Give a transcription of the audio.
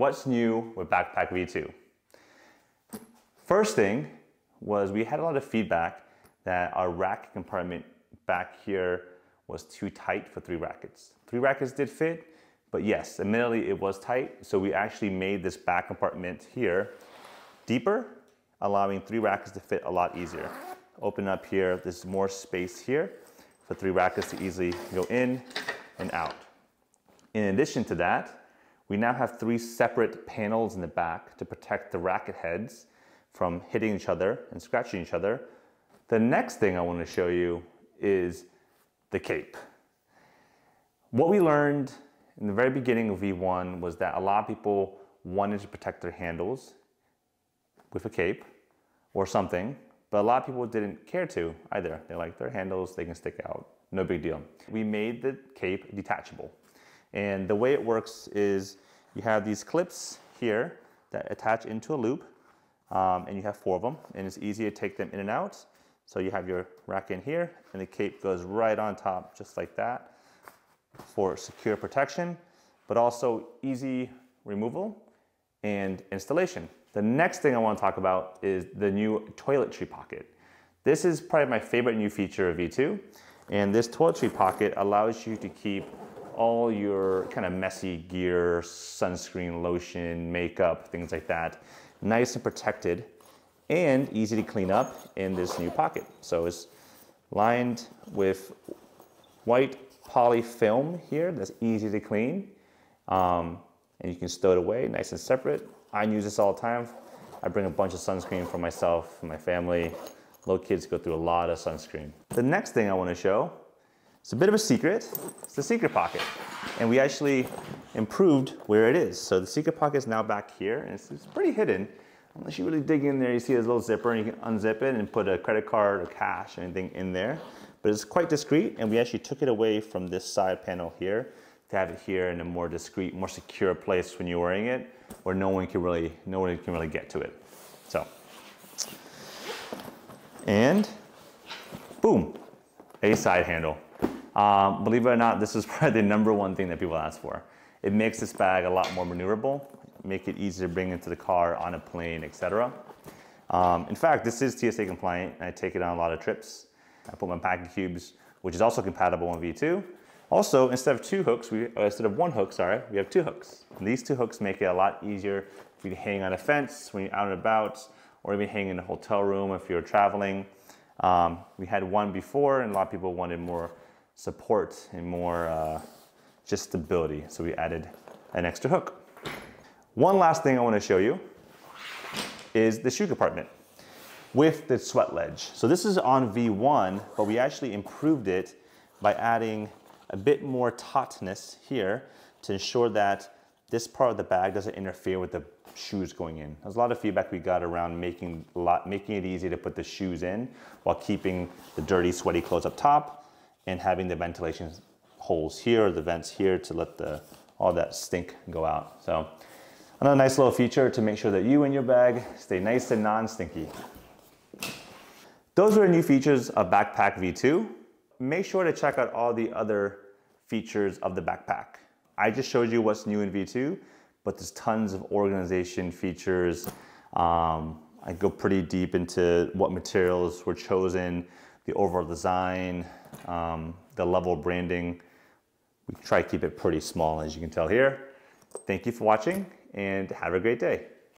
what's new with Backpack V2? First thing was we had a lot of feedback that our rack compartment back here was too tight for three rackets. Three rackets did fit, but yes, admittedly it was tight. So we actually made this back compartment here deeper, allowing three rackets to fit a lot easier. Open up here, there's more space here for three rackets to easily go in and out. In addition to that, we now have three separate panels in the back to protect the racket heads from hitting each other and scratching each other. The next thing I want to show you is the cape. What we learned in the very beginning of V1 was that a lot of people wanted to protect their handles with a cape or something, but a lot of people didn't care to either. They like their handles, they can stick out, no big deal. We made the cape detachable. And the way it works is you have these clips here that attach into a loop, um, and you have four of them, and it's easy to take them in and out. So you have your rack in here, and the cape goes right on top, just like that, for secure protection, but also easy removal and installation. The next thing I want to talk about is the new toiletry pocket. This is probably my favorite new feature of V2. And this toiletry pocket allows you to keep all your kind of messy gear, sunscreen, lotion, makeup, things like that, nice and protected and easy to clean up in this new pocket. So it's lined with white poly film here that's easy to clean. Um, and you can stow it away nice and separate. I use this all the time. I bring a bunch of sunscreen for myself my family. Little kids go through a lot of sunscreen. The next thing I wanna show is a bit of a secret. It's the secret pocket. And we actually improved where it is. So the secret pocket is now back here and it's, it's pretty hidden. Unless you really dig in there, you see this little zipper and you can unzip it and put a credit card or cash or anything in there. But it's quite discreet and we actually took it away from this side panel here to have it here in a more discreet, more secure place when you're wearing it, where no one can really, no one can really get to it. So, and boom, a side handle. Um, believe it or not, this is probably the number one thing that people ask for. It makes this bag a lot more maneuverable, make it easier to bring into the car, on a plane, etc. Um, in fact, this is TSA compliant. I take it on a lot of trips. I put my packing cubes, which is also compatible on V2. Also, instead of two hooks, we, uh, instead of one hook, sorry, we have two hooks. And these two hooks make it a lot easier for you to hang on a fence when you're out and about, or even hang in a hotel room if you're traveling. Um, we had one before, and a lot of people wanted more support and more uh, just stability, so we added an extra hook. One last thing I want to show you is the shoe compartment with the sweat ledge. So this is on V1, but we actually improved it by adding a bit more tautness here to ensure that this part of the bag doesn't interfere with the shoes going in. There's a lot of feedback we got around making, lot, making it easy to put the shoes in while keeping the dirty, sweaty clothes up top and having the ventilation holes here, the vents here to let the, all that stink go out. So another nice little feature to make sure that you and your bag stay nice and non-stinky. Those are new features of Backpack V2 make sure to check out all the other features of the backpack. I just showed you what's new in V2, but there's tons of organization features. Um, I go pretty deep into what materials were chosen, the overall design, um, the level branding. We try to keep it pretty small as you can tell here. Thank you for watching and have a great day.